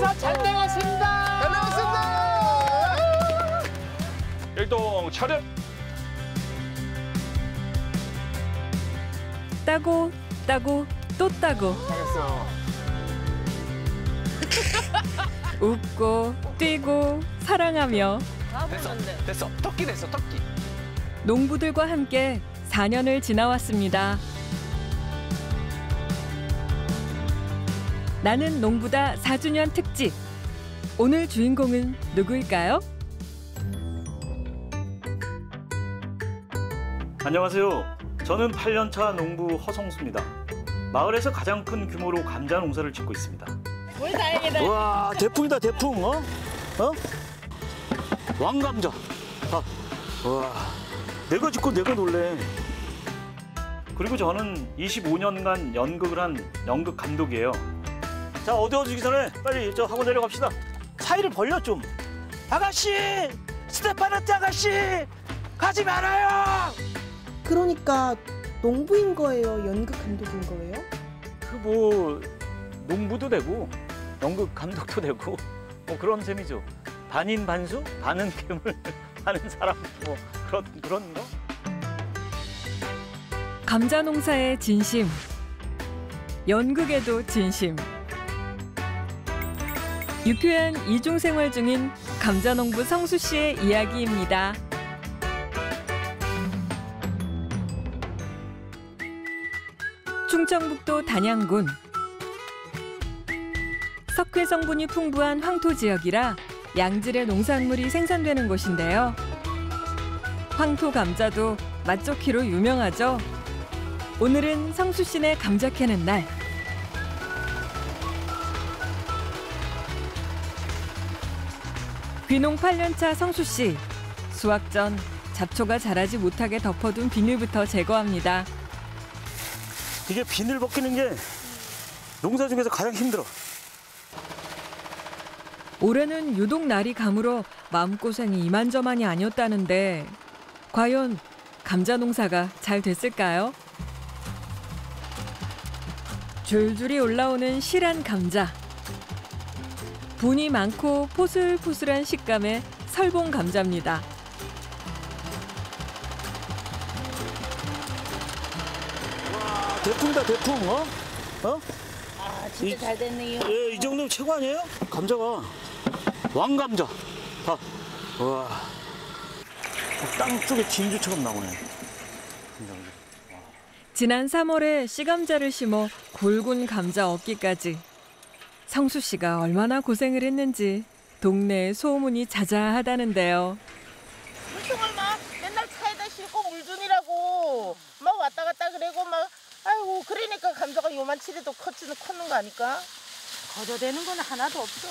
농사 잘 되었습니다. 잘 나왔습니다. 일동 차렷. 따고 따고 또 따고 잘했어. 웃고 뛰고 사랑하며 됐어, 됐어. 토끼 됐어, 토끼. 농부들과 함께 4년을 지나왔습니다. 나는 농부다 4주년 특집. 오늘 주인공은 누구일까요? 안녕하세요. 저는 8년차 농부 허성수입니다. 마을에서 가장 큰 규모로 감자 농사를 짓고 있습니다. 와 대풍이다 대풍 어? 어? 왕감자. 아, 와 내가 짓고 내가 놀래. 그리고 저는 25년간 연극을 한 연극 감독이에요. 자 어두워지기 전에 빨리 저 학원 내려갑시다. 사이를 벌려 좀. 아가씨, 스테파네트 아가씨, 가지 말아요. 그러니까 농부인 거예요? 연극 감독인 거예요? 그 뭐 농부도 되고 연극 감독도 되고 뭐 그런 셈이죠. 반인 반수, 반은 괴물, 반은 사람 뭐 그런 그런 거. 감자 농사의 진심. 연극에도 진심. 유쾌한 이중 생활 중인 감자 농부 성수 씨의 이야기입니다. 충청북도 단양군. 석회 성분이 풍부한 황토 지역이라 양질의 농산물이 생산되는 곳인데요. 황토 감자도 맛 좋기로 유명하죠. 오늘은 성수 씨네 감자 캐는 날. 귀농 8년차 성수 씨. 수확 전 잡초가 자라지 못하게 덮어둔 비닐부터 제거합니다. 이게 비늘 벗기는 게 농사 중에서 가장 힘들어. 올해는 유독 날이 가물어 마음고생이 이만저만이 아니었다는데 과연 감자 농사가 잘 됐을까요? 줄줄이 올라오는 실한 감자. 분이 많고 포슬포슬한 식감의 설봉 감자입니다. 대풍이다 대풍 어? 어? 아, 진짜 잘 됐네요. 예, 이 정도면 최고 아니에요? 감자가 왕감자. 봐. 와. 땅 쪽에 진주처럼 나오네. 지난 3월에 씨감자를 심어 굵은 감자 얻기까지 성수 씨가 얼마나 고생을 했는지 동네에 소문이 자자하다는데요. 물통을 막 맨날 차에다 싣고 물준이라고 막 왔다 갔다 그래고 막 아이고 그러니까 감자가 요만치라도 커지는 컸는 거 아닐까? 거저되는 건 하나도 없어.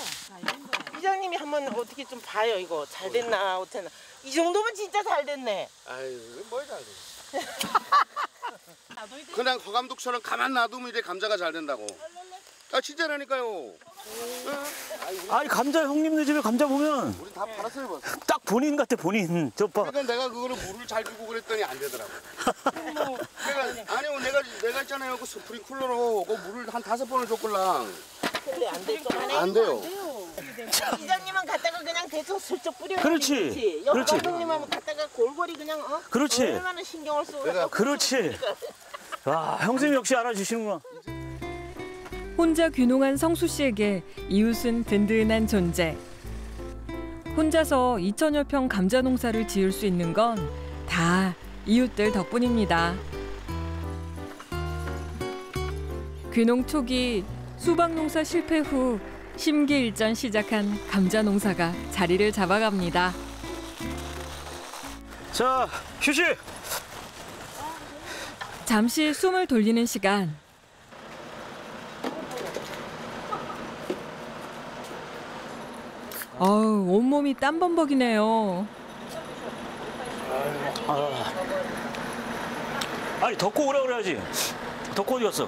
이장님이 한번 어떻게 좀 봐요 이거 잘 됐나 어쨌나 이 정도면 진짜 잘 됐네. 아유, 뭘잘 돼. 그냥 허감독처럼 가만 놔두면 이제 감자가 잘 된다고. 아 진짜라니까요. 아니 감자 형님네 집에 감자 보면 우리 다 팔았어요, 벌써. 딱 본인 같아 본인. 저 봐. 그러니까 내가 그거를 물을 잘 주고 그랬더니 안 되더라고. 뭐 내가 아니요 내가 내가 있잖아요 그 스프링클러로 그 물을 한 다섯 번을 줬걸랑 근데 안 될거 안 돼요. 이장님은 갖다가 그냥 대충 슬쩍 뿌려. 그렇지. 옆 그렇지. 감독님은 갖다가 골고루 그냥 어? 그렇지. 얼마나 신경을 쓰고 내가 그렇지. 와 형수님 역시 알아주시는구나. 혼자 귀농한 성수 씨에게 이웃은 든든한 존재. 혼자서 2천여 평 감자 농사를 지을 수 있는 건 다 이웃들 덕분입니다. 귀농 초기 수박 농사 실패 후 심기일전 시작한 감자 농사가 자리를 잡아갑니다. 자 휴식. 잠시 숨을 돌리는 시간. 어우, 온몸이 땀범벅이네요. 아니 덮고 오라 그래야지. 덮고 어디 갔어?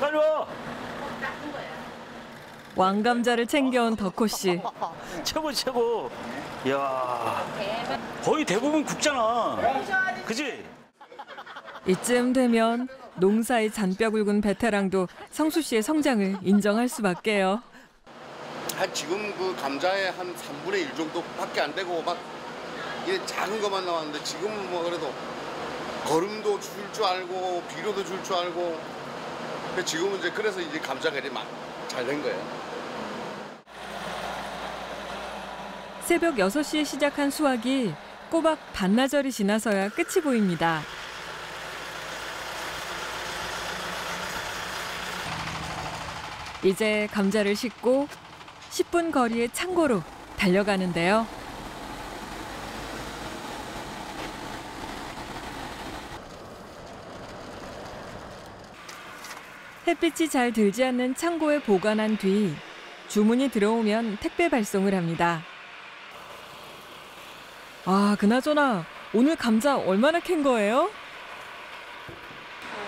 빨리 와. 왕감자를 챙겨온 덕호 씨. 최고 최고. 야 거의 대부분 굵잖아. 그지? 이쯤 되면 농사의 잔뼈 굵은 베테랑도 성수 씨의 성장을 인정할 수밖에요. 한 지금 그 감자의 한 3분의 1 정도밖에 안 되고 막 이게 작은 것만 나왔는데 지금은 뭐 그래도 거름도 줄 줄 알고 비료도 줄 줄 알고 지금은 이제 그래서 이제 감자가 이렇게 잘된 거예요. 새벽 6시에 시작한 수확이 꼬박 반나절이 지나서야 끝이 보입니다. 이제 감자를 싣고 10분 거리의 창고로 달려가는데요. 햇빛이 잘 들지 않는 창고에 보관한 뒤 주문이 들어오면 택배 발송을 합니다. 아, 그나저나 오늘 감자 얼마나 캔 거예요?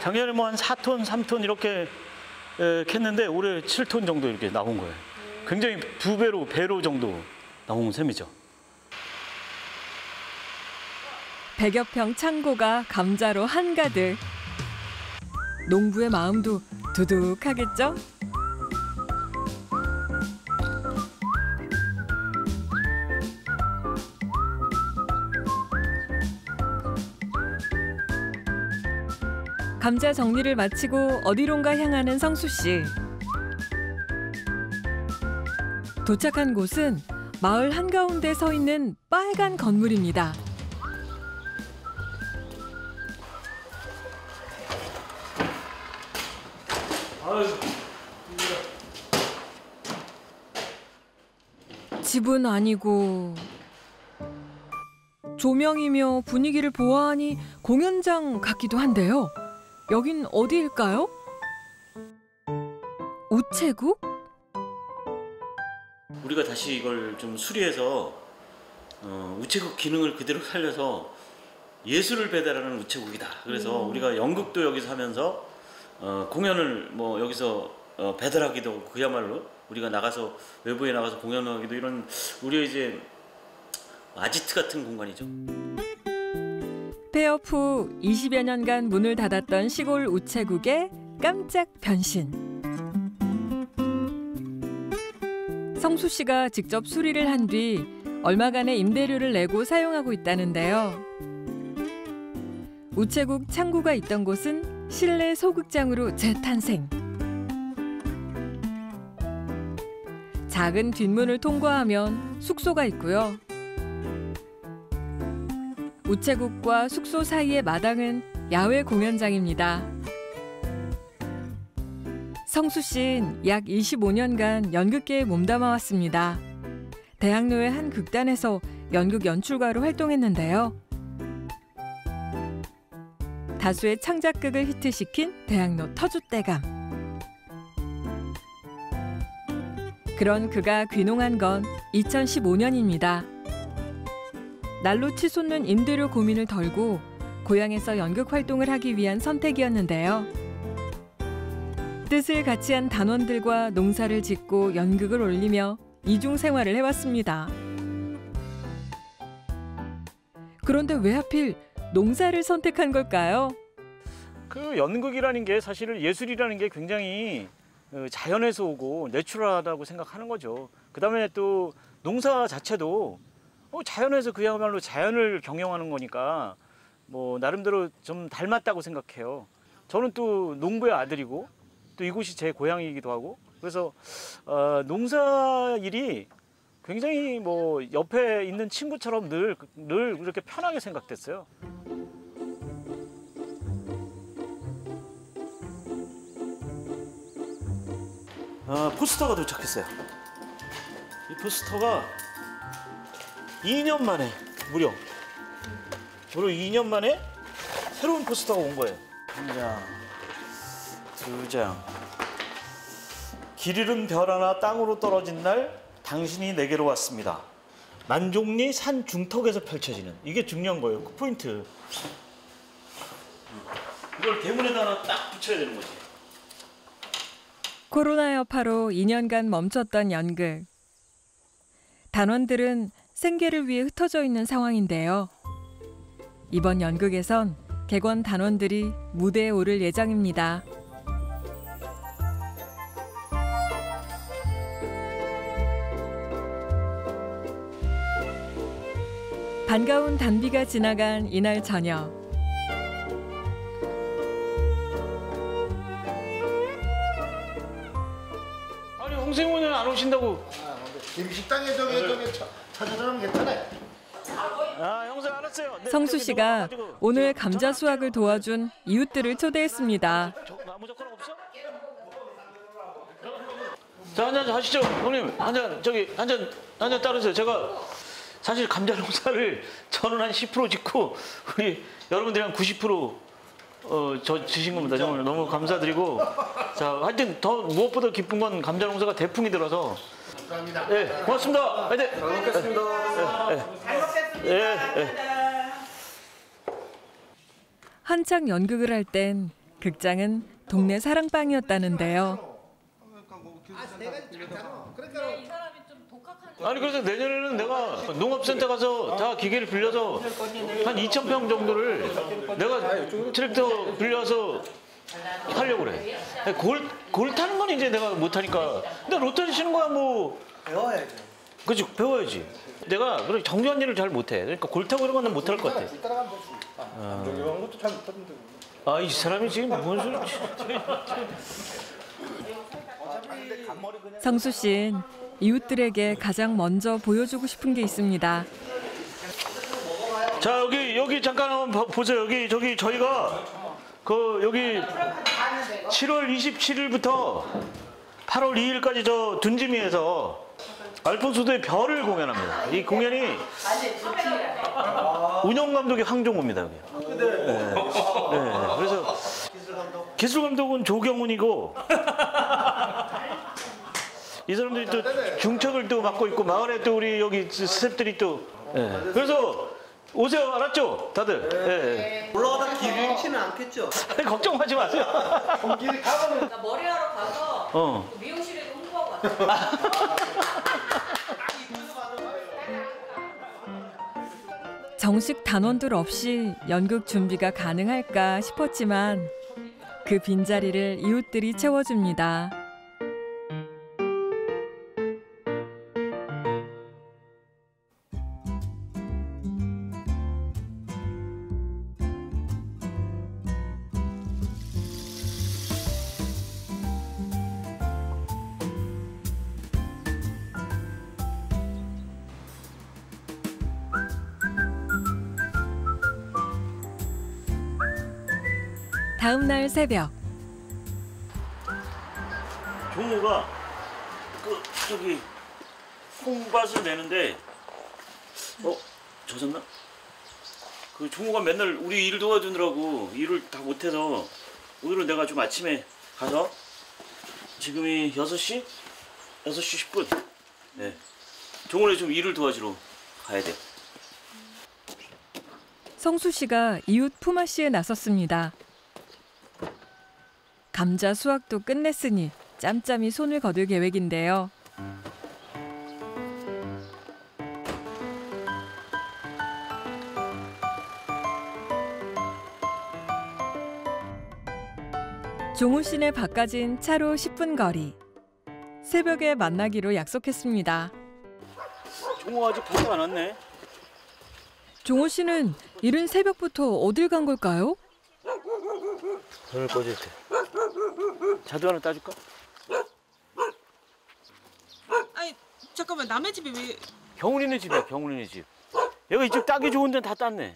작년에 뭐 한 4톤, 3톤 이렇게 에, 캤는데 올해 7톤 정도 이렇게 나온 거예요. 굉장히 두 배로, 배로 정도 나온 셈이죠. 100여 평 창고가 감자로 한가득. 농부의 마음도 두둑하겠죠? 감자 정리를 마치고 어디론가 향하는 성수 씨. 도착한 곳은 마을 한가운데 서 있는 빨간 건물입니다. 집은 아니고 조명이며 분위기를 보아하니 공연장 같기도 한데요. 여긴 어디일까요? 우체국? 우리가 다시 이걸 좀 수리해서 어, 우체국 기능을 그대로 살려서 예술을 배달하는 우체국이다. 그래서 우리가 연극도 여기서 하면서 어, 공연을 뭐 여기서 어, 배달하기도 그야말로 우리가 나가서 외부에 나가서 공연하기도 이런 우리의 이제 아지트 같은 공간이죠. 폐업 후 20여 년간 문을 닫았던 시골 우체국의 깜짝 변신. 성수 씨가 직접 수리를 한 뒤 얼마간의 임대료를 내고 사용하고 있다는데요. 우체국 창구가 있던 곳은 실내 소극장으로 재탄생. 작은 뒷문을 통과하면 숙소가 있고요. 우체국과 숙소 사이의 마당은 야외 공연장입니다. 성수 씨는 약 25년간 연극계에 몸담아 왔습니다. 대학로의 한 극단에서 연극 연출가로 활동했는데요. 다수의 창작극을 히트시킨 대학로 터줏대감. 그런 그가 귀농한 건 2015년입니다. 날로 치솟는 임대료 고민을 덜고 고향에서 연극 활동을 하기 위한 선택이었는데요. 뜻을 같이 한 단원들과 농사를 짓고 연극을 올리며 이중 생활을 해왔습니다. 그런데 왜 하필 농사를 선택한 걸까요? 그 연극이라는 게 사실은 예술이라는 게 굉장히 어, 자연에서 오고 내추럴하다고 생각하는 거죠. 그다음에 또 농사 자체도 어, 자연에서 그야말로 자연을 경영하는 거니까 뭐 나름대로 좀 닮았다고 생각해요. 저는 또 농부의 아들이고 또 이곳이 제 고향이기도 하고 그래서 어, 농사 일이 굉장히 뭐 옆에 있는 친구처럼 늘, 늘 이렇게 편하게 생각됐어요. 아, 포스터가 도착했어요. 이 포스터가 2년 만에 무려 무려 2년 만에 새로운 포스터가 온 거예요. 한 장, 두 장. 길 잃은 별 하나 땅으로 떨어진 날 당신이 내게로 왔습니다. 만종리 산 중턱에서 펼쳐지는 이게 중요한 거예요. 그 포인트. 이걸 대문에다 하나 딱 붙여야 되는 거지. 코로나 여파로 2년간 멈췄던 연극. 단원들은 생계를 위해 흩어져 있는 상황인데요. 이번 연극에선 객원 단원들이 무대에 오를 예정입니다. 반가운 단비가 지나간 이날 저녁. 아니 홍생훈은 안 오신다고. 김식당에 저기 저기 찾아주면 괜찮아요. 아 형사 알았어요. 네, 성수 씨가 오늘 저- 감자 수확을 도와준 이웃들을 초대했습니다. 자 한 잔 하시죠 형님 한 잔 저기 한 잔 한 잔 따르세요 제가 사실 감자 농사를 저는 한 10% 짓고 우리 여러분들이 한 90% 어, 저 주신 겁니다. 정말 너무 감사드리고 자 하여튼 더 무엇보다 기쁜 건 감자 농사가 대풍이 들어서 감사합니다. 예, 고맙습니다. 네. 잘 먹겠습니다. 예, 예, 예. 한창 연극을 할 땐 극장은 동네 사랑방이었다는데요. 아니 그래서 내년에는 내가 농업센터 가서 다 기계를 빌려서 한 2천 평 정도를 내가 트랙터 빌려서 하려고 그래. 골, 골 타는 건 이제 내가 못 하니까. 근데 로터리 치는 거야 뭐. 배워야죠. 그렇지 배워야지. 내가 그래 정교한 일을 잘 못해. 그러니까 골 타고 이런 거는 못할 것 같아. 아이 사람이 지금 뭔 소리? 성수 씨는 이웃들에게 가장 먼저 보여주고 싶은 게 있습니다. 자 여기 여기 잠깐 한번 봐- 보세요 여기 저기 저희가 그 여기 7월 27일부터 8월 2일까지 저 둔지미에서 알폰소도의 별을 공연합니다. 이 공연이 운영 감독이 황종호입니다. 여기. 네. 네. 그래서 기술 감독은 조경훈이고 이 사람들이 또 중첩을 또 맡고 있고 마을에 또 우리 여기 스태프들이 또 예. 그래서 오세요 알았죠 다들 예. 올라가다 기름치는 않겠죠? 예. 걱정하지 마세요 나 머리하러 가서 어. 미용실에도 홍보하고 왔어. 정식 단원들 없이 연극 준비가 가능할까 싶었지만 그 빈자리를 이웃들이 채워줍니다. 다음 날 새벽 종호가 그 저기 콩밭을 내는데 어 젖었나? 그 종호가 맨날 우리 일 도와주느라고 일을 다 못해서 오늘은 내가 좀 아침에 가서 지금이 6시? 6시 10분 네. 종호네 좀 일을 도와주러 가야 돼 성수 씨가 이웃 품아 씨에 나섰습니다. 감자 수확도 끝냈으니 짬짬이 손을 거둘 계획인데요. 종우 씨네 바꿔진 차로 10분 거리. 새벽에 만나기로 약속했습니다. 종호가 아직 밖에 안 왔네 종우 씨는 이른 새벽부터 어딜 간 걸까요? 불을 꺼줄 때 자두 하나 따줄까? 아니 잠깐만 남의 집에 왜 경훈이네 집이야 경훈이네 집 얘가 이쪽 따기 좋은 데는 다 땄네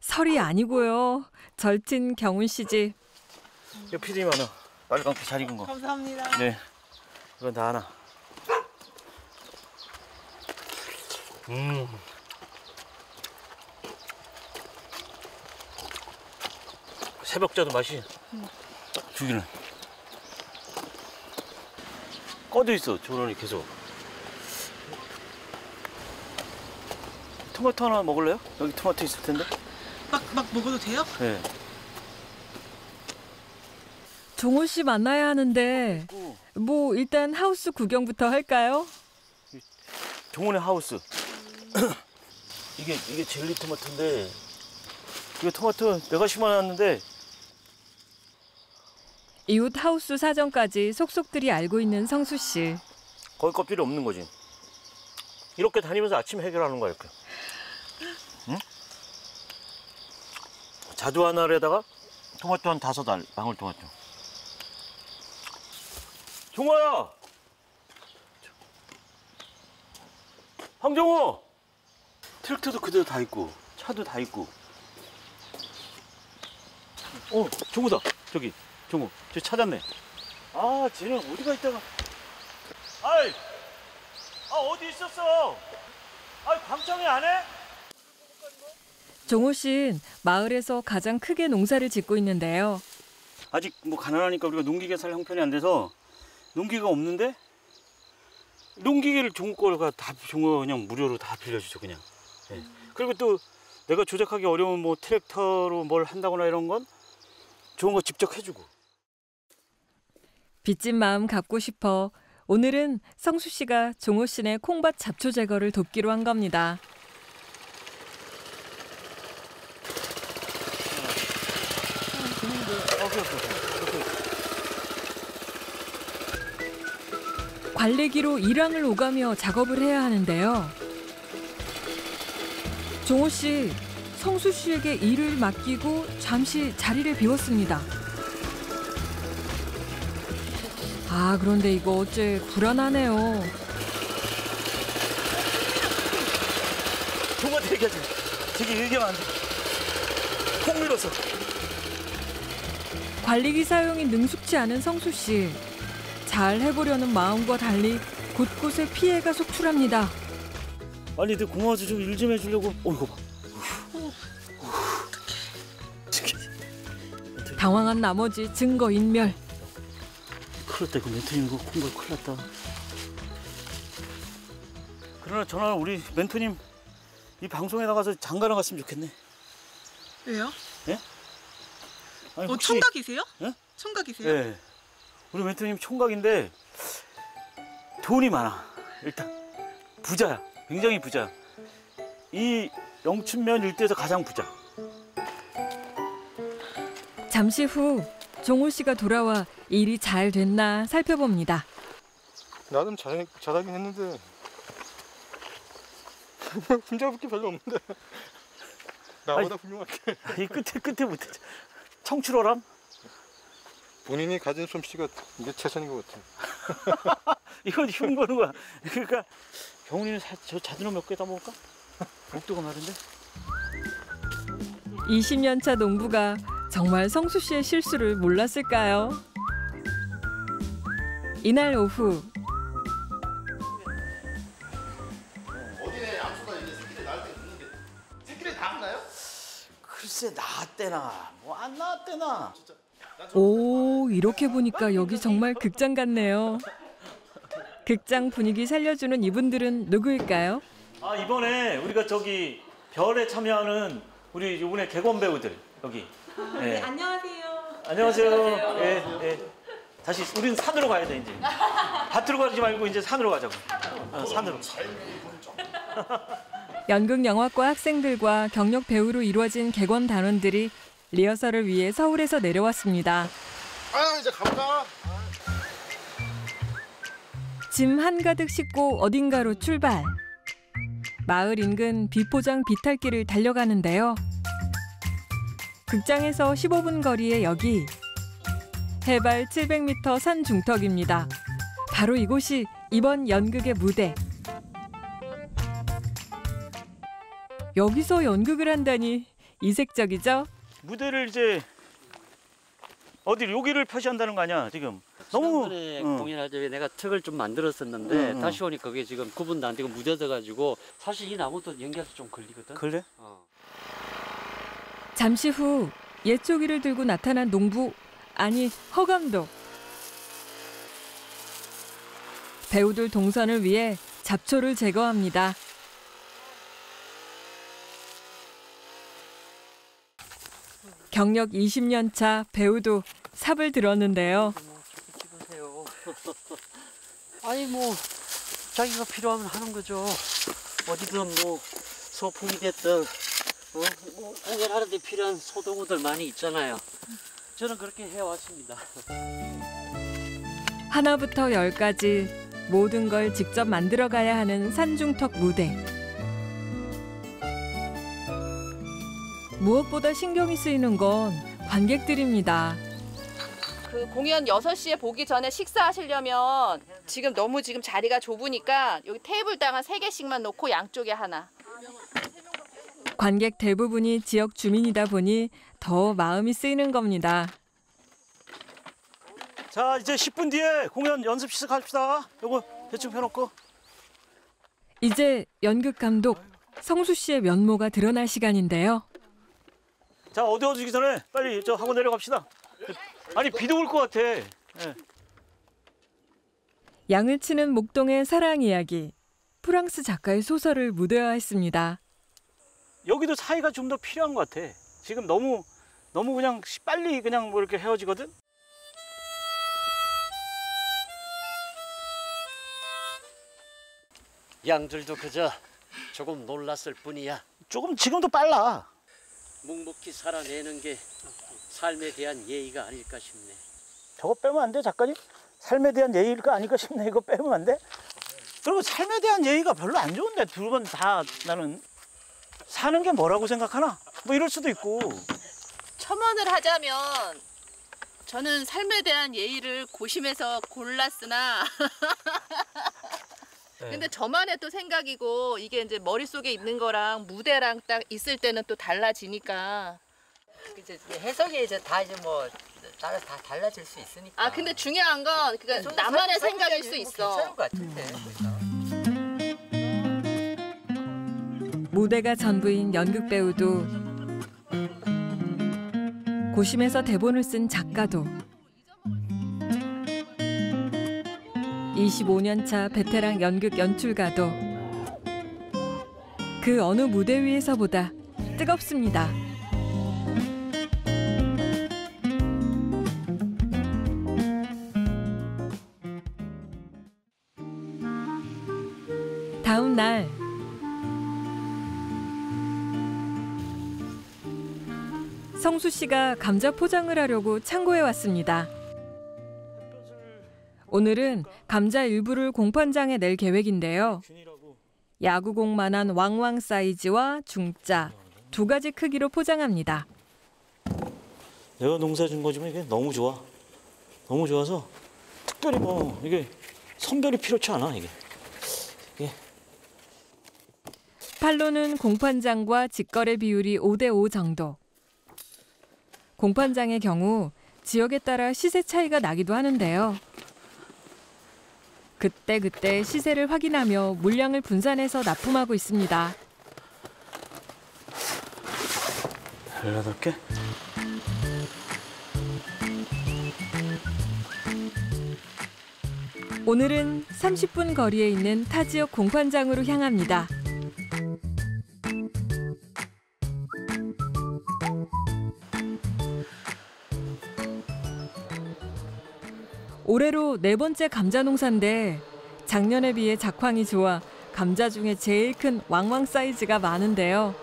설이 아니고요. 절친 경훈 씨 집. 이거 피디님 하나 빨강피 잘 익은 거 감사합니다. 네. 이건 다 하나. 음. 새벽자도 맛이 죽이는. 꺼져 있어 조론이 계속. 토마토 하나 먹을래요? 여기 토마토 있을 텐데. 막 막 먹어도 돼요? 네. 종호 씨 만나야 하는데 오, 뭐 일단 하우스 구경부터 할까요? 종훈의 하우스. 이게 이게 젤리 토마토인데 이거 토마토 내가 심어놨는데 이웃 하우스 사정까지 속속들이 알고 있는 성수 씨. 거기 껍질이 없는 거지. 이렇게 다니면서 아침 해결하는 거야 이렇게. 응? 자두 하나에다가 토마토 한 다섯 알, 방울 토마토. 종호야. 황정호. 트랙터도 그대로 다 있고 차도 다 있고. 어, 종우다 저기. 종호. 저 찾았네. 아, 쟤는 어디가 있다가. 아이! 아, 어디 있었어? 아, 방청이 안 해? 종호 씨는 마을에서 가장 크게 농사를 짓고 있는데요. 아직 뭐 가난하니까 우리가 농기계 살 형편이 안 돼서 농기가 없는데 농기계를 종우 거가 다 종우가 그냥 무료로 다 빌려주죠 그냥. 예. 그리고 또 내가 조작하기 어려운 뭐 트랙터로 뭘 한다거나 이런 건 좋은 거 직접 해주고. 빚진 마음 갚고 싶어 오늘은 성수 씨가 종호 씨네 콩밭 잡초 제거를 돕기로 한 겁니다. 관리기로 일왕을 오가며 작업을 해야 하는데요. 종호 씨, 성수 씨에게 일을 맡기고 잠시 자리를 비웠습니다. 아, 그런데 이거 어째 불안하네요. 종우한테 얘기하지. 마. 저기 얘기하면 안 돼. 콩 밀었어. 관리기 사용이 능숙치 않은 성수 씨. 잘 해보려는 마음과 달리 곳곳에 피해가 속출합니다. 아니 내 고마워서 좀 일 좀 해주려고. 어 이거 봐. 당황한 나머지 증거 인멸. 큰일 났다 이거 멘토님 이거 콩벌 큰일 났다 그러나 저는 우리 멘토님 이 방송에 나가서 장가 나갔으면 좋겠네 왜요? 아니, 어 혹시- 총각이세요? 예? 총각이세요? 예 우리 멘토님 총각인데 돈이 많아 일단 부자야 굉장히 부자 이 영춘면 일대에서 가장 부자 잠시 후 종호 씨가 돌아와 일이 잘 됐나 살펴봅니다. 나름 잘, 잘하긴 했는데 게 별로 없는데 나보다 훌륭하게 이 끝에 끝에 못해 청출어람 본인이 가진 솜씨가 이게 최선인 것 같아 이건 흉 보는 거야. 그러니까 경훈이는 사, 저 자두너 몇개 따먹을까? 목도가 마른데? 20년 차 농부가 정말 성수 씨의 실수를 몰랐을까요? 이날 오후 어디에 양수가 이제 새끼들 낳을 때 있는데 새끼들 다 하나요? 글쎄 나왔대나 뭐안 나왔대나 오 이렇게 보니까 여기 정말 극장 같네요. 극장 분위기 살려주는 이분들은 누구일까요? 아 이번에 우리가 저기 별에 참여하는 우리 이번에 개건 배우들 여기 네. 안녕하세요. 안녕하세요 예, 예. 다시 우리는 산으로 가야 돼 이제 밭으로 가지 말고 이제 산으로 가자고 어, 산으로 연극 영화과 학생들과 경력 배우로 이루어진 객원 단원들이 리허설을 위해 서울에서 내려왔습니다. 아 이제 가보자 짐 한가득 싣고 어딘가로 출발. 마을 인근 비포장 비탈길을 달려가는데요. 극장에서 15분 거리의 여기. 해발 700m 산 중턱입니다. 바로 이곳이 이번 연극의 무대. 여기서 연극을 한다니 이색적이죠? 무대를 이제 어디 여기를 표시한다는 거 아니야 지금 너무 지난번에 응. 공연할 때 내가 턱을 좀 만들었었는데 응, 응. 다시 오니까 그게 지금 구분도 안 되고 무뎌져 가지고 사실 이 나무도 연결해서 좀 걸리거든. 그래? 어. 잠시 후 예초기를 들고 나타난 농부 아니 허감독 배우들 동선을 위해 잡초를 제거합니다. 경력 20년 차 배우도 삽을 들었는데요. 뭐. 아니 뭐 자기가 필요하면 하는 거죠. 어디든 뭐 소품이 됐든 어? 뭐 공연하는데 필요한 소도구들 많이 있잖아요. 저는 그렇게 해왔습니다. 하나부터 열까지 모든 걸 직접 만들어 가야 하는 산중턱 무대. 무엇보다 신경이 쓰이는 건 관객들입니다. 그 공연 6시에 보기 전에 식사하시려면 지금 너무 지금 자리가 좁으니까 여기 테이블당 한 3개씩만 놓고 양쪽에 하나. 관객 대부분이 지역 주민이다 보니 더 마음이 쓰이는 겁니다. 자 이제 10분 뒤에 공연 연습 시작합시다. 요거 대충 펴놓고. 이제 연극 감독 성수 씨의 면모가 드러날 시간인데요. 자 어두워지기 전에 빨리 저 하고 내려갑시다. 아니 비도 올 것 같아. 예. 양을 치는 목동의 사랑 이야기. 프랑스 작가의 소설을 무대화했습니다. 여기도 사이가 좀 더 필요한 것 같아. 지금 너무 너무 그냥 빨리 그냥 뭐 이렇게 헤어지거든. 양들도 그저 조금 놀랐을 뿐이야. 조금 지금도 빨라. 묵묵히 살아내는 게 삶에 대한 예의가 아닐까 싶네. 저거 빼면 안 돼, 작가님? 삶에 대한 예의가 아닐까 싶네. 이거 빼면 안 돼? 그리고 삶에 대한 예의가 별로 안 좋은데 두 번 다 나는 사는 게 뭐라고 생각하나? 뭐 이럴 수도 있고. 첨언을 하자면 저는 삶에 대한 예의를 고심해서 골랐으나 근데 저만의 또 생각이고 이게 이제 머릿속에 있는 거랑 무대랑 딱 있을 때는 또 달라지니까 이제 해석이 이제 다 이제 뭐 따라서 다 달라질 수 있으니까. 아 근데 중요한 건 그러니까 나만의 생각일 수 있어 괜찮은 것 같은데. 무대가 전부인 연극 배우도 고심해서 대본을 쓴 작가도 25년 차 베테랑 연극 연출가도 그 어느 무대 위에서보다 뜨겁습니다. 다음 날 성수 씨가 감자 포장을 하려고 창고에 왔습니다. 오늘은 감자 일부를 공판장에 낼 계획인데요. 야구공만한 왕왕 사이즈와 중짜 두 가지 크기로 포장합니다. 내가 농사 준 거지만 이게 너무 좋아. 너무 좋아서 특별히 뭐 이게 선별이 필요치 않아 이게. 이게 팔로는 공판장과 직거래 비율이 5대 5 정도. 공판장의 경우 지역에 따라 시세 차이가 나기도 하는데요. 그때 그때 시세를 확인하며 물량을 분산해서 납품하고 있습니다. 18개? 오늘은 30분 거리에 있는 타 지역 공판장으로 향합니다. 올해로 네 번째 감자 농사인데 작년에 비해 작황이 좋아 감자 중에 제일 큰 왕왕 사이즈가 많은데요.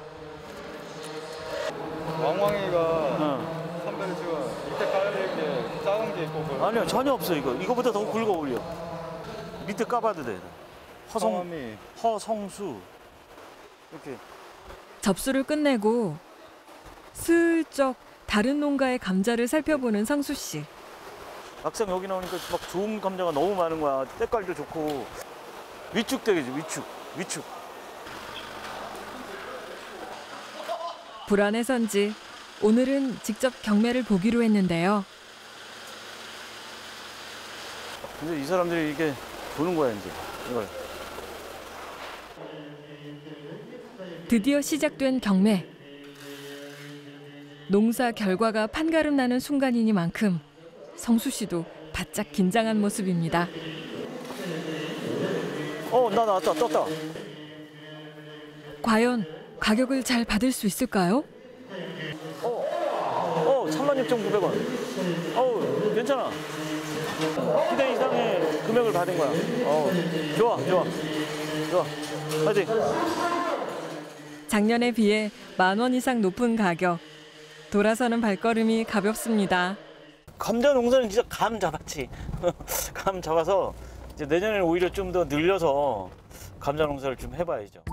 왕왕이가 선배를 지금 밑에 될게 작은 게 있고 그 아니요 전혀 없어 이거. 이거보다 더 굵어 올려. 밑에 까봐도 돼. 허성 성함이 허성수 이렇게 접수를 끝내고 슬쩍 다른 농가의 감자를 살펴보는 성수 씨. 막상 여기 나오니까 막 좋은 감자가 너무 많은 거야. 때깔도 좋고 위축 되겠지 위축 위축. 불안해선지 오늘은 직접 경매를 보기로 했는데요. 근데 이 사람들이 이게 보는 거야 이제 이걸. 드디어 시작된 경매. 농사 결과가 판가름 나는 순간이니만큼 성수 씨도 바짝 긴장한 모습입니다. 어 나 나왔다 떴다. 과연 가격을 잘 받을 수 있을까요? 어 36,900원. 어우 괜찮아. 기대 이상의 금액을 받은 거야. 어 좋아 좋아 좋아. 파이팅. 작년에 비해 만 원 이상 높은 가격. 돌아서는 발걸음이 가볍습니다. 감자 농사는 진짜 감 잡았지. 감 잡아서 이제 내년에는 오히려 좀 더 늘려서 감자 농사를 좀 해봐야죠.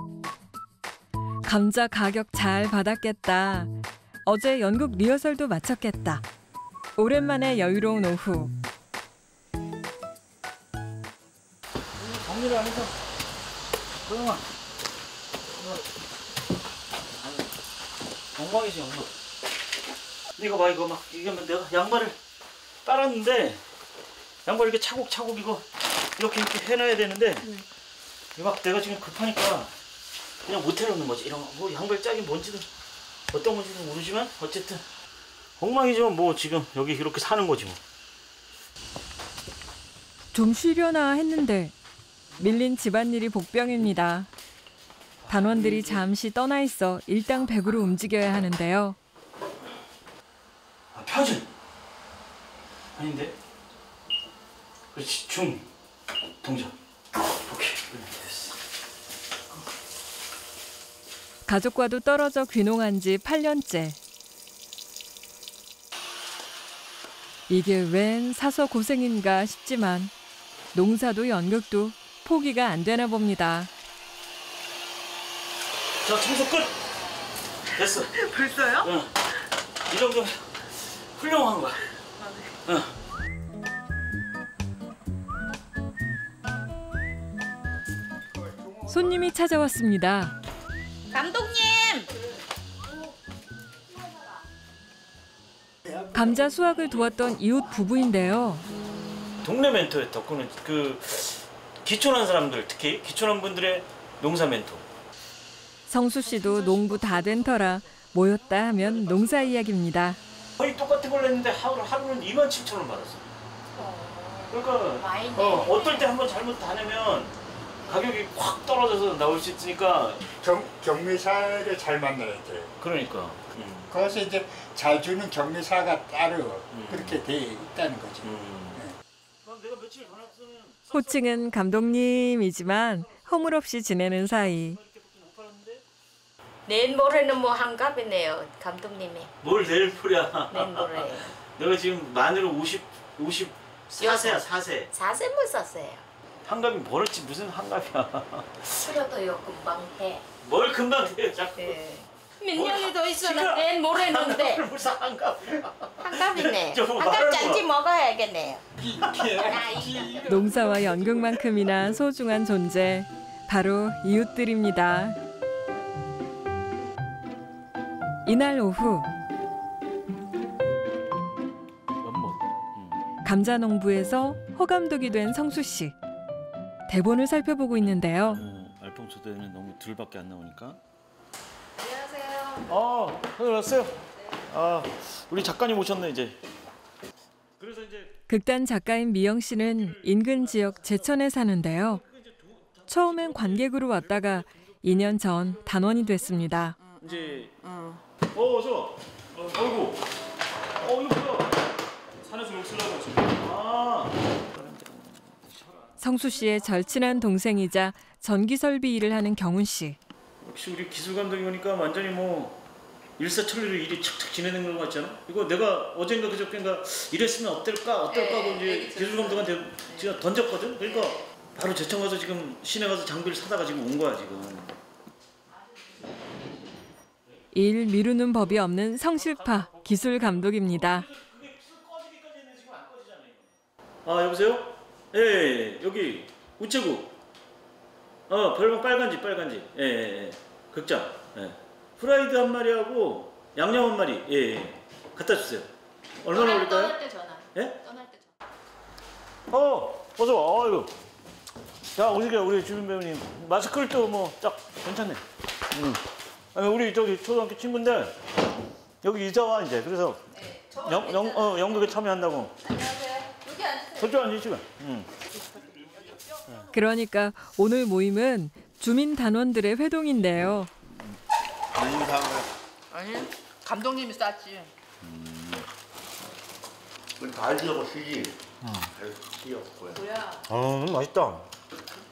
감자 가격 잘 받았겠다. 어제 연극 리허설도 마쳤겠다. 오랜만에 여유로운 오후. 정리를 안 해서 그동안 엉망이지 엉망 이거 봐 이거 막 이게 막 내가 양말을 빨았는데 양말 이렇게 차곡차곡 이거 이렇게 이렇게 해놔야 되는데 이거 막 내가 지금 급하니까 그냥 못 해놓는 거지 이런 거. 뭐 양말 짝이 뭔지도 어떤 건지도 모르지만 어쨌든 엉망이지만 뭐 지금 여기 이렇게 사는 거지 뭐 좀 쉬려나 했는데 밀린 집안일이 복병입니다. 단원들이 잠시 떠나 있어 일당백으로 움직여야 하는데요. 아, 표준 아닌데 그렇지 중 동작 오케이 됐어 가족과도 떨어져 귀농한 지 8년째. 이게 웬 사서 고생인가 싶지만 농사도 연극도 포기가 안 되나 봅니다. 자 청소 끝 됐어 벌써요? 응. 이 정도 훌륭한 거야 응. 손님이 찾아왔습니다. 감독님! 감자 수확을 도왔던 이웃 부부인데요. 동네 멘토에 덕후는 그 기촌한 사람들 특히 기촌한 분들의 농사 멘토 성수 씨도 농부 다 된 터라 모였다 하면 농사 이야기입니다. 거의 똑같은 걸 했는데 하루, 하루는 2만 7천 원 받았어. 그러니까 어, 어떨 때 한번 잘못 다 내면 가격이 확 떨어져서 나올 수 있으니까 경, 경매사를 잘 만나야 돼. 그러니까. 거기서 이제 잘 주는 경매사가 따로 그렇게 돼 있다는 거지. 더 났으면 호칭은 감독님이지만 허물없이 지내는 사이. 내일 모레는 뭐 한갑이네요, 감독님이. 뭘 내일 풀이야 내일 모레. 내가 지금 만으로 50, 54세야 4세 자세 못 썼어요. 한갑이 벌었지 무슨 한갑이야 그래도요, 금방 해. 뭘 금방 돼요 자꾸 몇 년이 더 있으나 내일 모레는 돼. 무슨 한갑이야 한갑이네. 좀 한갑 봐. 먹어야겠네요. 농사와 연극만큼이나 소중한 존재 바로 이웃들입니다. 이날 오후 감자 농부에서 허감독이 된 성수 씨 대본을 살펴보고 있는데요. 알콩소대는 너무 둘밖에 안 나오니까 안녕하세요. 아, 오늘 왔어요. 아, 우리 작가님 오셨네 이제. 그래서 이제 극단 작가인 미영 씨는 인근 지역 제천에 사는데요. 처음엔 관객으로 왔다가 2년 전 단원이 됐습니다. 이제 어, 어서. 어, 어이구. 어, 이거 뭐야? 산에서 욕 쓰려고 지금. 아. 성수 씨의 절친한 동생이자 전기 설비 일을 하는 경훈 씨. 역시 우리 기술 감독이 오니까 완전히 뭐 일사천리로 일이 척척 진행되는 것 같잖아. 이거 내가 어젠가 그저께인가 이랬으면 어떨까 어떨까 하고 이제 기술 감독한테 제가 던졌거든. 그러니까 바로 제천 가서 지금 시내 가서 장비를 사다가 지금 온 거야 지금. 일 미루는 법이 없는 성실파 기술 감독입니다. 아 여보세요? 예, 예, 예. 여기 우체국. 어 별명 빨간지 빨간지. 예, 예, 예. 극장. 예. 프라이드 한 마리하고 양념 한 마리. 예, 예. 갖다 주세요. 얼마나 떠날- 걸릴까요? 떠날 때 전화. 예? 떠날 때 어, 어서 와. 아이고. 자, 오시게 우리 주민 배우님. 마스크를 또 뭐 딱 괜찮네. 음. 아니, 우리 저기 초등학교 친구인데 여기 이사 와 이제. 그래서 영, 영, 어, 연극에 참여한다고. 안녕하세요. 여기 앉으세요. 저쪽 앉으시고. 음. 그러니까 오늘 모임은 주민 단원들의 회동인데요. 아니 감독님이 쌌지. 다 지어고 쓰지. 지었고요. 뭐야? 어, 맛있다.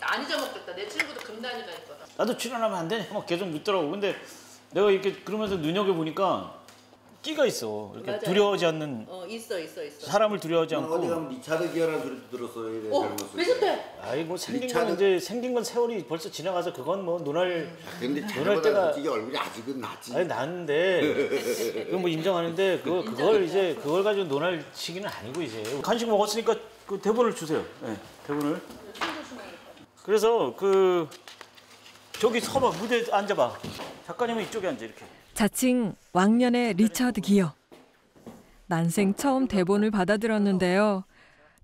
안 잊어먹겠다. 내 친구도 금단이가 있거든. 나도 출연하면 안 되냐 막 계속 묻더라고. 근데 내가 이렇게 그러면서 눈여겨 보니까 끼가 있어. 이렇게 맞아요. 두려워하지 않는 어 있어 있어 있어. 사람을 두려워하지 않고. 어디 가면 리차드 기어라는 소리도 들었어요. 이래 어 젊었을 때. 비슷해. 아이 뭐 생긴 리차드- 건 이제 생긴 건 세월이 벌써 지나가서 그건 뭐 논할 근데 자기보다 때가 솔직히 얼굴이 아직은 낫지. 아니 나는데 그건 뭐 인정하는데 그 그걸 이제 그걸 가지고 논할 시기는 아니고 이제 간식 먹었으니까 그 대본을 주세요. 네, 대본을. 그래서 그 저기 서봐 무대 앉아봐. 작가님은 이쪽에 앉아 이렇게. 자칭 왕년의 리처드 기어. 난생 처음 대본을 받아들었는데요.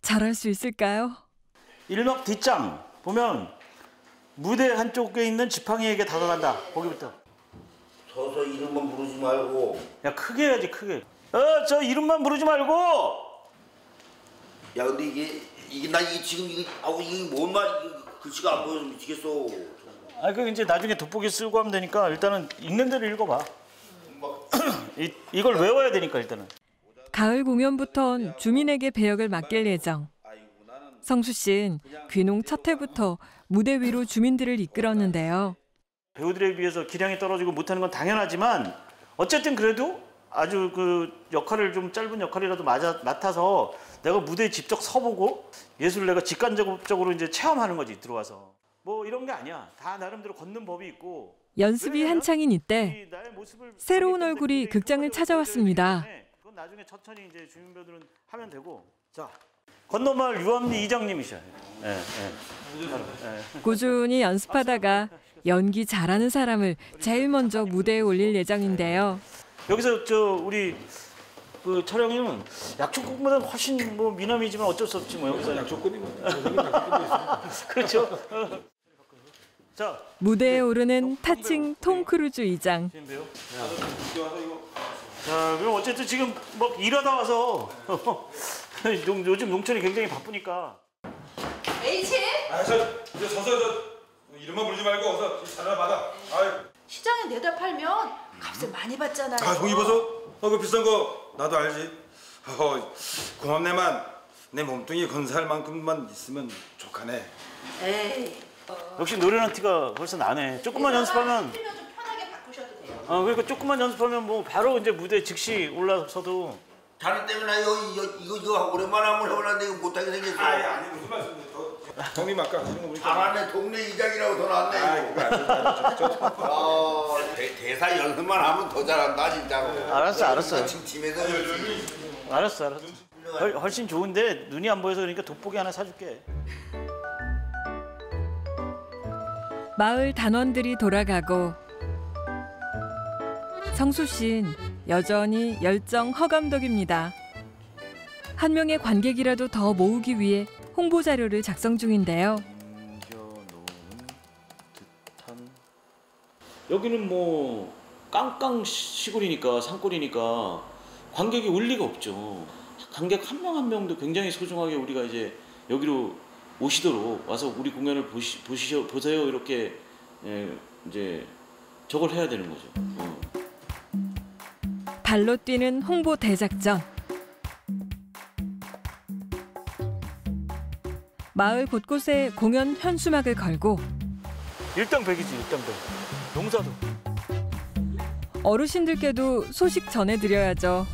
잘할 수 있을까요? 일막 뒷장 보면 무대 한쪽에 있는 지팡이에게 다가간다. 거기부터. 서서 이름만 부르지 말고. 야 크게 해야지 크게. 어저 이름만 부르지 말고. 야 근데 이게 이게 나 이게 지금 이게 아우 이게 뭔 말? 글씨가 안 보여서 미치겠어. 아, 그 이제 나중에 돋보기 쓰고 하면 되니까 일단은 읽는 대로 읽어봐. 이, 이걸 외워야 되니까 일단은. 가을 공연부턴 주민에게 배역을 맡길 예정. 성수 씨는 귀농 첫 해부터 무대 위로 주민들을 이끌었는데요. 배우들에 비해서 기량이 떨어지고 못하는 건 당연하지만 어쨌든 그래도 아주 그 역할을 좀 짧은 역할이라도 맞아, 맡아서 내가 무대에 직접 서보고 예술을 내가 직관적으로 이제 체험하는 거지 들어와서 뭐 이런 게 아니야 다 나름대로 걷는 법이 있고 연습이 한창인 이때 새로운 얼굴이 극장을 찾아왔습니다. 그건 나중에 천천히 이제 주민 배우들은 하면 되고 자 건너마을 유암리 이장님이셔요. 예, 예. 바로, 예. 꾸준히 연습하다가 연기 잘하는 사람을 제일 먼저 무대에 올릴 예정인데요. 여기서 저 우리 그 촬영님은 약초국보다 훨씬 뭐 미남이지만 어쩔 수 없지 뭐 여기서 약초국이 그렇죠. 어. 자 무대에 오르는 타칭 톰 크루즈 이장. 자 그럼 어쨌든 지금 뭐 일하다 와서 요- 요즘 농촌이 굉장히 바쁘니까. H? 아, 저 이제 서서 저 이름만 부르지 말고 어서 자료 받아. 아이, 시장에 내다 팔면 값을 많이 받잖아요. 아, 송이버섯? 어, 그 비싼 거 나도 알지. 어, 고맙네만 내 몸뚱이 건사할 만큼만 있으면 좋하네. 에이. 역시 노래는 티가 벌써 나네. 조금만 연습하면 틀면 좀 편하게 바꾸셔도 돼요. 어 그러니까 조금만 연습하면 뭐 바로 이제 무대 즉시 올라서도 자네 때문에 이거 이거 이거, 이거 오랜만에 한번 해보려는데 이거 못하게 생겼어. 아니, 아니 무슨 말씀이세요? 형님 아까 하시는 거 보니까 잘하네 동네 이장이라고 더 낫네 이거. 아, 대, 대사 연습만 하면 더 잘한다 진짜로. 알았어, 알았어. 침침해서 알았어 알았어. 훨, 훨씬 좋은데 눈이 안 보여서 그러니까 돋보기 하나 사줄게. 마을 단원들이 돌아가고 성수 씨는 여전히 열정 허감독입니다. 한 명의 관객이라도 더 모으기 위해 홍보 자료를 작성 중인데요. 여기는 뭐 깡깡 시골이니까 산골이니까 관객이 올 리가 없죠. 관객 한 명한 명도 굉장히 소중하게 우리가 이제 여기로 오시도록 와서 우리 공연을 보시, 보시죠 보세요 이렇게 예, 이제 저걸 해야 되는 거죠. 어. 발로 뛰는 홍보 대작전. 마을 곳곳에 공연 현수막을 걸고 일당 백이지 일당 백. 농사도. 어르신들께도 소식 전해드려야죠.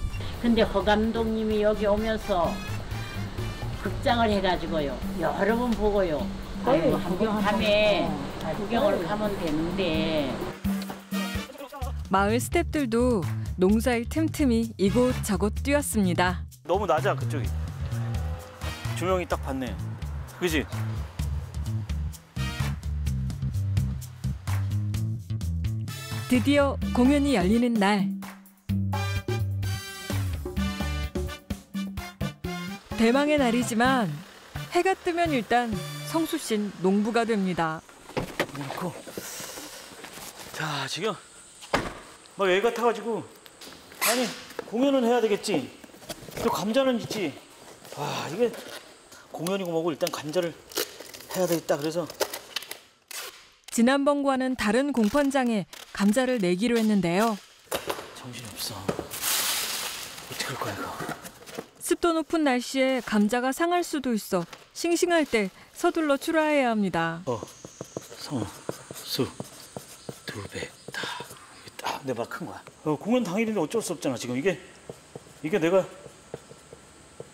근데 허 감독님이 여기 오면서 극장을 해가지고요 여러 번 보고요. 아이고 한번 밤에 구경을 가면 되는데 마을 스탭들도 농사일 틈틈이 이곳저곳 뛰었습니다. 너무 낮아 그쪽이. 조명이 딱 봤네. 그지? 드디어 공연이 열리는 날. 대망의 날이지만 해가 뜨면 일단 성수 씨는 농부가 됩니다. 놓고 자 지금 막애 같아가지고 아니 공연은 해야 되겠지 또 감자는 있지 와 이게 공연이고 뭐고 일단 감자를 해야 되겠다 그래서 지난번과는 다른 공판장에 감자를 내기로 했는데요. 정신이 없어 어떻게 할 거야 이거 습도 높은 날씨에 감자가 상할 수도 있어 싱싱할 때 서둘러 출하해야 합니다. 어 성 수 두 배 다 딱 내봐 큰 거야. 어, 공연 당일인데 어쩔 수 없잖아 지금 이게 이게 내가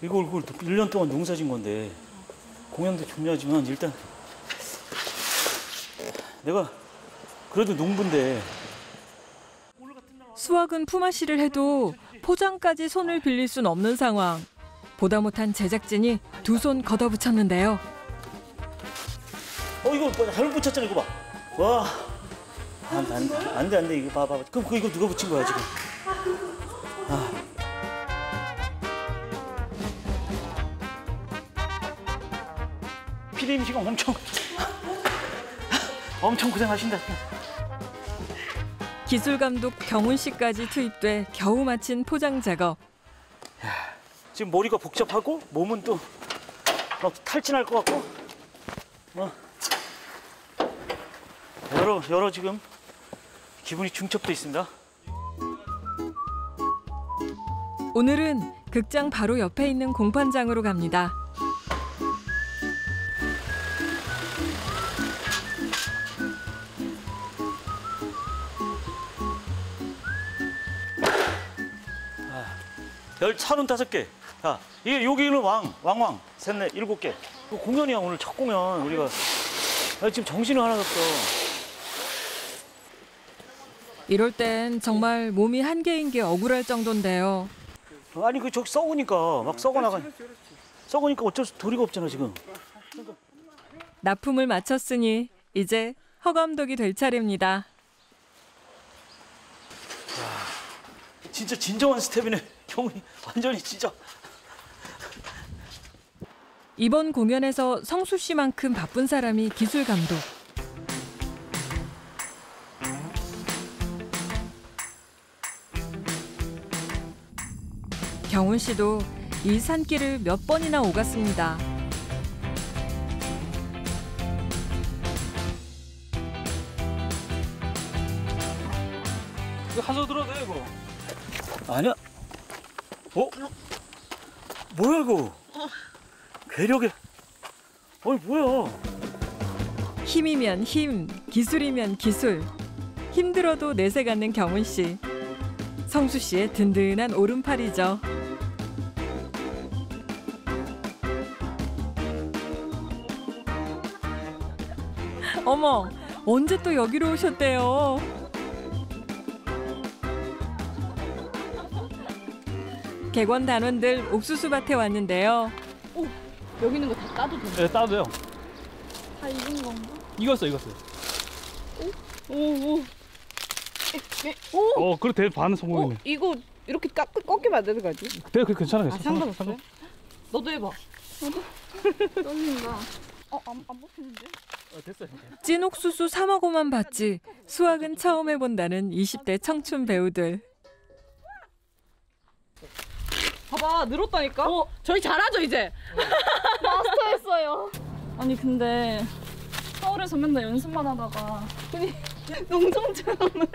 이거 이걸 1년 동안 농사진 건데 공연도 중요하지만 일단 내가 그래도 농부인데 수확은 품앗이를 해도 포장까지 손을 빌릴 순 없는 상황. 보다 못한 제작진이 두 손 걷어붙였는데요. 어 이거 뭐 잘못 붙였잖아 이거 봐. 와. 안돼 안돼 안돼 안돼 이거 봐봐. 그럼 그 이거 누가 붙인 거야 지금? 아. 피디님 지금 엄청 엄청 고생하신다. 기술 감독 경훈 씨까지 투입돼 겨우 마친 포장 작업. 지금 머리가 복잡하고 몸은 또 막 탈진할 것 같고 어. 여러 여러 지금 기분이 중첩돼 있습니다. 오늘은 극장 바로 옆에 있는 공판장으로 갑니다. 열 차는 다섯 개. 자, 이게 여기는 왕, 왕왕, 셋넷 일곱 개. 이거 공연이야 오늘 첫 공연 우리가. 나 지금 정신이 하나도 없어. 이럴 땐 정말 몸이 한계인 게 억울할 정도인데요. 아니 그 저기 썩으니까 막 썩어 나가. 썩으니까 어쩔 수 도리가 없잖아 지금. 납품을 마쳤으니 이제 허 감독이 될 차례입니다. 진짜 진정한 스텝이네. 경훈이 완전히 진짜. 이번 공연에서 성수 씨만큼 바쁜 사람이 기술 감독. 경훈 씨도 이 산길을 몇 번이나 오갔습니다. 이거 한손 들어도 돼 이거. 아니야. 어? 뭐야 이거? 괴력의. 어이 뭐야? 힘이면 힘, 기술이면 기술. 힘들어도 내색 않는 경훈 씨. 성수 씨의 든든한 오른팔이죠. 어머, 언제 또 여기로 오셨대요? 객원 단원들 옥수수 밭에 왔는데요. 오, 여기 있는 거 다 따도 돼? 네 따도요. 다 익은 건가? 익었어 익었어. 오, 오. 오. 어 그래 대반 성공이네. 이거 이렇게 깎, 꺾이면 안 되는 거 아니지? 네, 그 괜찮아 아, 괜찮아. 상관없어요? 너도 해봐. 떨린다. 어, 안, 안 먹히는데? 어, 됐어. 찐 옥수수 사 먹어만 봤지 수학은 처음 해본다는 20대 청춘 배우들. 봐봐, 늘었다니까? 저희 잘하죠, 이제? 마스터했어요. 아니 근데 서울에서 맨날 연습만 하다가 농정 체험을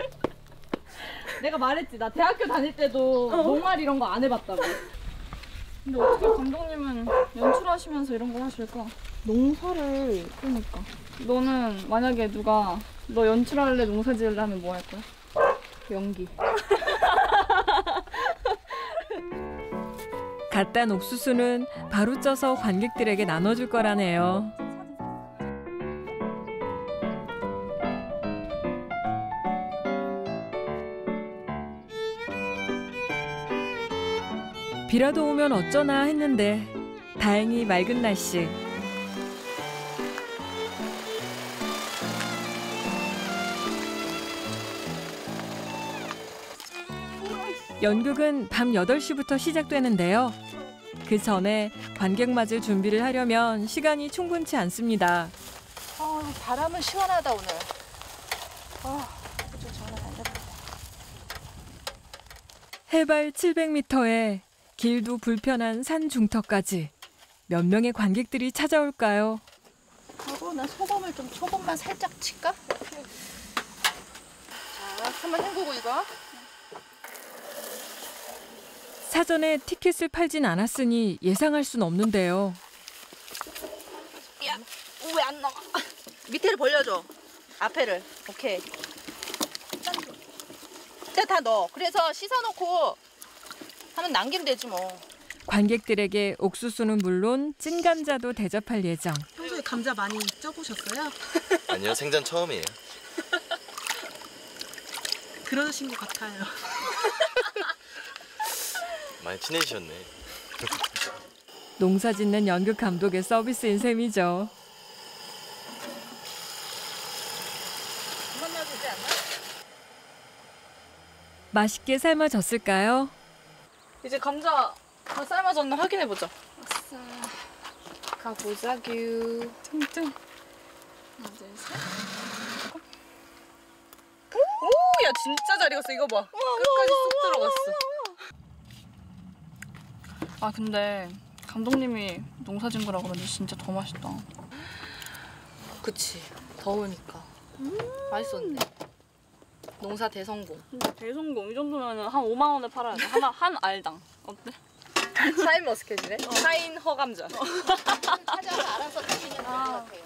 내가 말했지, 나 대학교 다닐 때도 농활 이런 거 안 해봤다고. 근데 어떻게 감독님은 연출하시면서 이런 걸 하실까? 농사를 그러니까 너는 만약에 누가 너 연출할래 농사 지을래 하면 뭐 할 거야? 연기 갓단 옥수수는 바로 쪄서 관객들에게 나눠줄 거라네요. 비라도 오면 어쩌나 했는데 다행히 맑은 날씨. 연극은 밤 8시부터 시작되는데요. 그 전에 관객 맞을 준비를 하려면 시간이 충분치 않습니다. 아, 바람은 시원하다, 오늘. 아, 좀 전화 안 잡다. 해발 700m에 길도 불편한 산 중턱까지 몇 명의 관객들이 찾아올까요? 하고 나 소금을 좀 소금만 살짝 칠까? 자, 한번 헹구고 이거. 사전에 티켓을 팔진 않았으니 예상할 순 없는데요. 야, 왜 안 나와? 밑에를 벌려줘. 앞에를. 오케이. 이따 다 넣어. 그래서 씻어놓고 하면 남기면 되지 뭐. 관객들에게 옥수수는 물론 찐 감자도 대접할 예정. 평소에 감자 많이 쪄보셨어요? 아니요 생전 처음이에요. 그러신 것 같아요. 많이 친해지셨네. 농사 짓는 연극 감독의 서비스인 셈이죠. 맛있게 삶아졌을까요? 이제 감자 다 삶아졌나 확인해 보자. 아싸. 가보자규. 퉁퉁. 하나 둘 셋. 오, 야 진짜 잘 익었어. 이거 봐. 끝까지 쏙 들어갔어. 아 근데 감독님이 농사진 거라 그런지 진짜 더 맛있다. 그치. 더우니까. 맛있었네. 농사 대성공. 대성공 이 정도면 한 5만 원에 팔아야 돼. 하나 한 알당. 어때? 샤인 머스켓이네. 샤인 허감자. 찾아서 알아서 드시면 될것 같아요.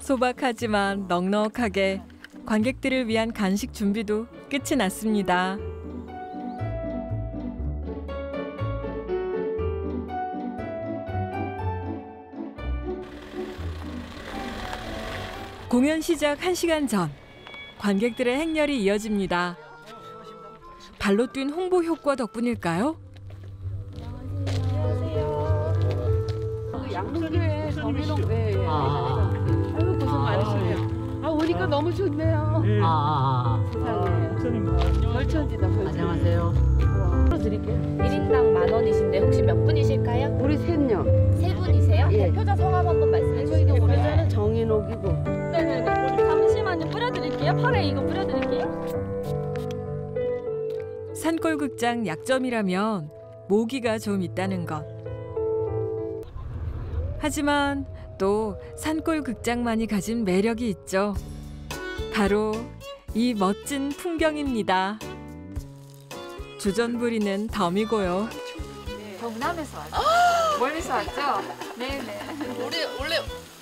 소박하지만 넉넉하게 관객들을 위한 간식 준비도 끝이 났습니다. 공연 시작 1시간 전 관객들의 행렬이 이어집니다. 발로 뛴 홍보 효과 덕분일까요? 네, 예. 아 오니까 너무 좋네요. 아, 세상에. 별천. 안녕하세요. 풀어 드릴게요. 1인당 만 원이신데 혹시 몇 분이실까요? 우리 셋요. 세 분이세요? 예. 대표자 성함 한번 말씀해 주세요. 대표자는 정인옥이고. 뿌려드릴게요. 팔에 이거 뿌려드릴게요. 산골극장 약점이라면 모기가 좀 있다는 것. 하지만 또 산골극장만이 가진 매력이 있죠. 바로 이 멋진 풍경입니다. 주전 부리는 덤이고요. 경남에서 왔죠. 멀리서 왔죠? 네네. 우리 원래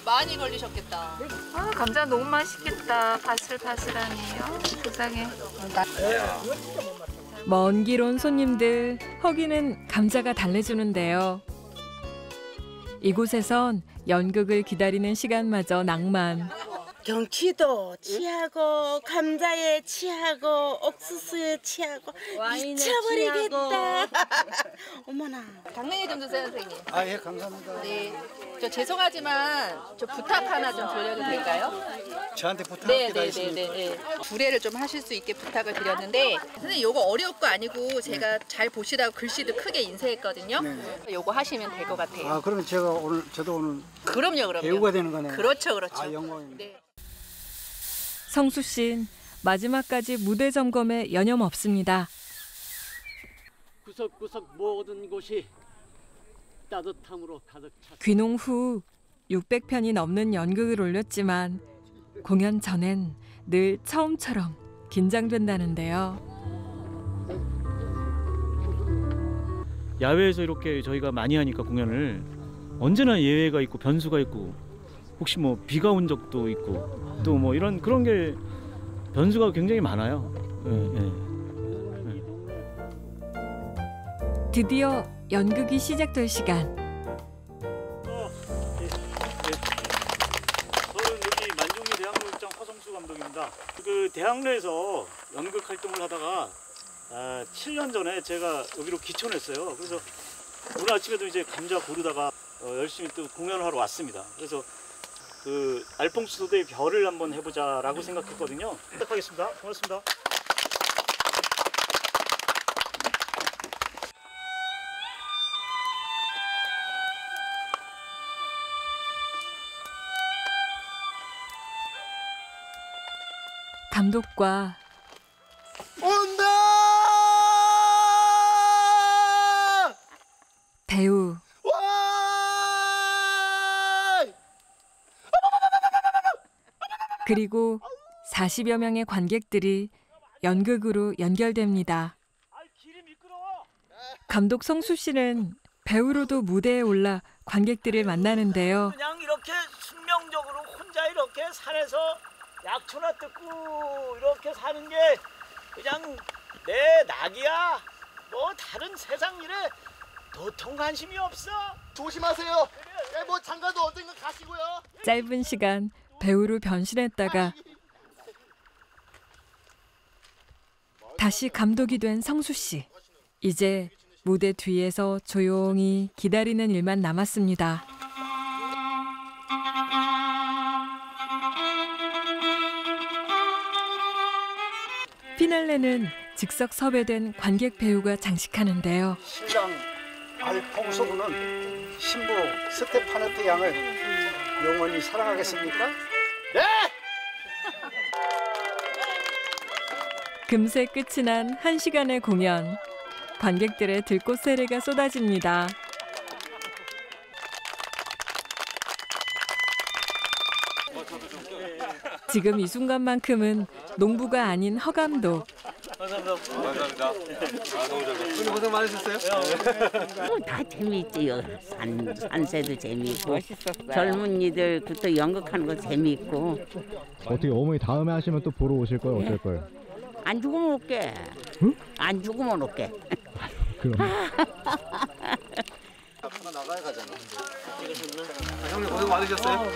많이 걸리셨겠다. 아 감자 너무 맛있겠다. 바슬바슬하네요. 세상에. 먼 길 온 손님들 허기는 감자가 달래주는데요. 이곳에선 연극을 기다리는 시간마저 낭만. 경치도 취하고 감자에 취하고 옥수수에 취하고 와인에 미쳐버리겠다. 어머나. 당면이 좀 주세요, 선생님. 아, 예, 감사합니다. 네. 저 죄송하지만 저 부탁 하나 좀 드려도 될까요? 저한테 부탁할 네, 네, 네, 있습니까? 네, 네. 구례를 좀 하실 수 있게 부탁을 드렸는데 선생님 요거 어려울 거 아니고 제가 잘 보시라고 글씨도 크게 인쇄했거든요. 요거 하시면 될 것 같아요. 아, 그러면 제가 오늘 저도 오늘 그럼요, 그럼요. 배우가 되는 거네요. 그렇죠, 그렇죠. 아, 영광입니다. 네. 성수 씨는 마지막까지 무대 점검에 여념 없습니다. 구석구석 모든 곳이 따뜻함으로 가득 찼. 귀농 후 600편이 넘는 연극을 올렸지만 공연 전엔 늘 처음처럼 긴장된다는데요. 야외에서 이렇게 저희가 많이 하니까 공연을 언제나 예외가 있고 변수가 있고 혹시 뭐 비가 온 적도 있고 또 뭐 이런 그런 게 변수가 굉장히 많아요. 예, 예. 드디어 연극이 시작될 시간. 저는 여기 만종리 대학로극장 허성수 감독입니다. 그 대학로에서 연극 활동을 하다가 아, 7년 전에 제가 여기로 기촌했어요. 그래서 오늘 아침에도 이제 감자 고르다가 어, 열심히 또 공연을 하러 왔습니다. 그래서 그 알퐁스 도대의 별을 한번 해보자라고 생각했거든요. 부탁하겠습니다. 고맙습니다. 감독과 온다! 배우 그리고 40여 명의 관객들이 연극으로 연결됩니다. 감독 성수 씨는 배우로도 무대에 올라 관객들을 만나는데요. 그냥 이렇게 숙명적으로 혼자 이렇게 산에서 약초나 뜯고 이렇게 사는 게 그냥 내 낙이야. 뭐 다른 세상 일에 도통 관심이 없어. 조심하세요. 예, 뭐 장가도 언젠가 가시고요. 짧은 시간 배우로 변신했다가 다시 감독이 된 성수 씨. 이제 무대 뒤에서 조용히 기다리는 일만 남았습니다. 피날레는 즉석 섭외된 관객 배우가 장식하는데요. 신랑 알퐁소군은 신부 스테파네트 양을 영원히 사랑하겠습니까? 금세 끝이 난 한시간의 공연. 관객들의 들꽃 세례가 쏟아집니다. 지금 이 순간만큼은 농부가 아닌 허감독. 감사합니다. 오늘 고생 많으셨어요? 뭐다 재미있지요. 산, 산새도 재미있고 젊은이들 그또 연극하는 거 재미있고 어떻게 어머니 다음에 하시면 또 보러 오실 거예요? 어쩔 거예요? 안 죽으면 올게. 안 죽으면 올게. 그럼 나가야 가잖아. 형님 고생 많으셨어요?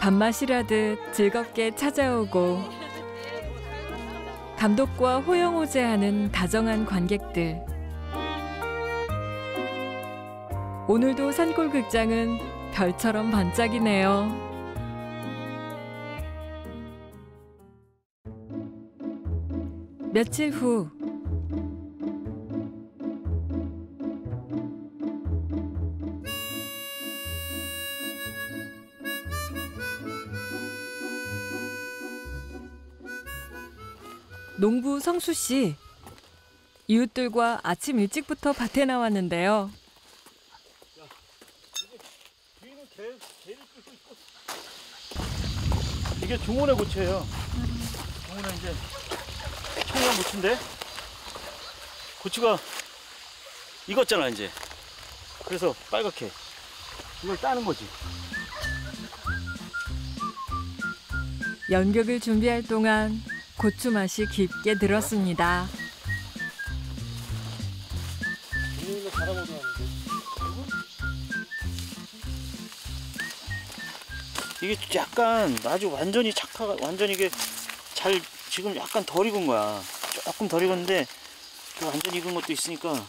밥맛이라듯 즐겁게 찾아오고 감독과 호영호제하는 다정한 관객들. 오늘도 산골 극장은 별처럼 반짝이네요. 며칠 후 농부 성수 씨 이웃들과 아침 일찍부터 밭에 나왔는데요. 이게 중원의 고추예요. 중원의 이제 청양 고추인데 고추가 익었잖아 이제. 그래서 빨갛게 이걸 따는 거지. 연극을 준비할 동안 고추 맛이 깊게 들었습니다. 이게 약간 아주 완전히 착하 완전 이게 잘 지금 약간 덜 익은 거야. 조금 덜 익었는데 그 완전 익은 것도 있으니까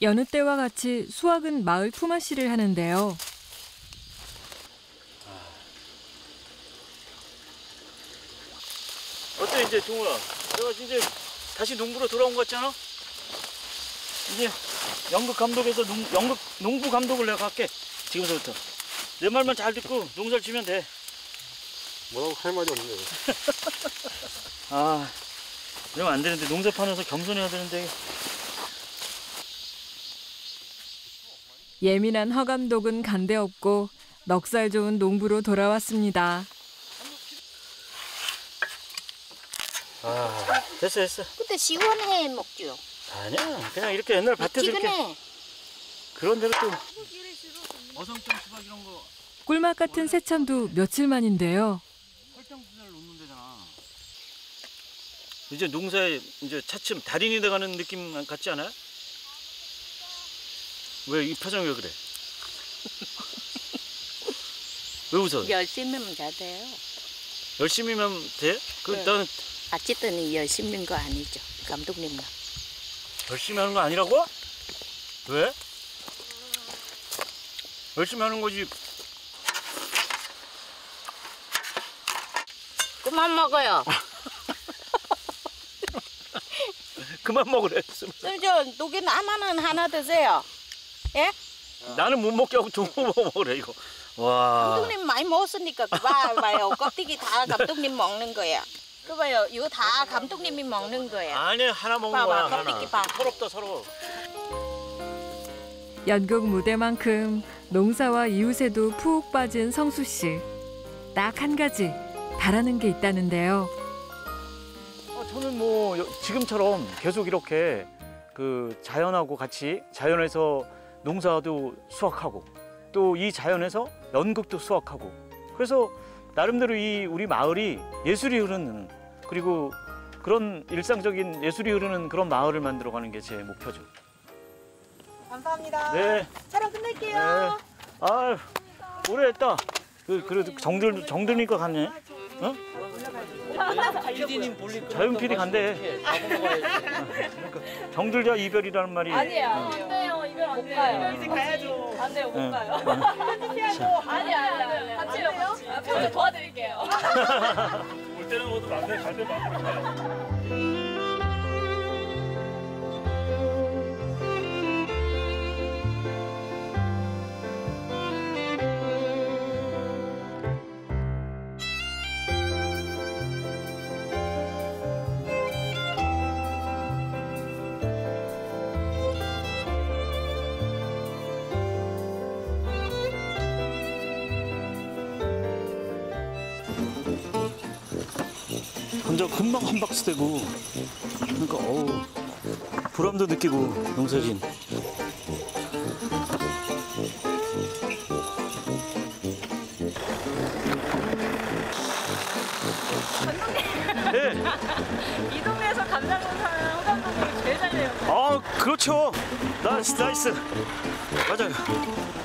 여느 때와 같이 수확은 마을 품앗이를 하는데요. 어때 이제 동우야? 내가 이제 다시 농부로 돌아온 것 같잖아? 이제 연극 감독에서 농, 연극 농부 감독을 내가 할게 지금서부터 내 말만 잘 듣고 농사를 지면 돼. 뭐라고 할 말이 없네. 아 이러면 안 되는데 농사 파면서 겸손해야 되는데 예민한 허 감독은 간대 없고 넉살 좋은 농부로 돌아왔습니다. 아 됐어 됐어 근데 시원해 먹죠. 아니야 그냥 이렇게 옛날 밭에서 이렇게. 그런 대로 또 어성점 수박 이런 거 꿀맛 같은 새참도 며칠 만인데요. 이제 농사에 이제 차츰 달인이 돼가는 느낌 같지 않아요? 왜 이 표정이 왜 그래? 왜 웃어? 열심히면 다 돼요. 열심히면 돼? 그 네. 나는 어쨌든 열심인 거 아니죠, 감독님만. 열심히 하는 거 아니라고? 왜? 열심히 하는 거지. 그만 먹어요. 그만 먹으래. 저 녹이 나만은 하나 드세요. 예? 나는 못 먹게 하고 좀 먹으래 이거. 와. 감독님 많이 먹었으니까 그 봐, 봐요. 껍데기 다 감독님 먹는 거야. 그 봐요. 이거 다 감독님이 먹는 거야. 아니 하나 먹는 봐봐, 거야 껍데기 하나. 봐. 서럽다 서러워. 연극 무대만큼 농사와 이웃에도 푹 빠진 성수 씨. 딱 한 가지 바라는 게 있다는데요. 아, 저는 뭐 여- 지금처럼 계속 이렇게 그 자연하고 같이 자연에서 농사도 수확하고 또 이 자연에서 연극도 수확하고 그래서 나름대로 이 우리 마을이 예술이 흐르는 그리고 그런 일상적인 예술이 흐르는 그런 마을을 만들어가는 게 제 목표죠. 감사합니다. 네. 촬영 끝낼게요. 네. 아, 오래 했다. 그 그래도 정들 정들니까 갔네. 어? PD님 볼일 자연 PD 간대. 정들자 이별이라는 말이. 아니에요. 안 돼요. 이별 안 돼요. 이별 가야죠. 안 돼요. 못 응. 가요. 자. 아니 아니 아니. 같이 해요. 같이. 평소 도와드릴게요. 올 때는 모두 만나요. 갈때 만나요. 금방 한 박스 되고. 그러니까 어우. 보람도 느끼고 농사진. 네. 이 동네에서 감자 농사는 허 감독님이 제일 잘 돼요. 아 그렇죠. nice nice. 맞아요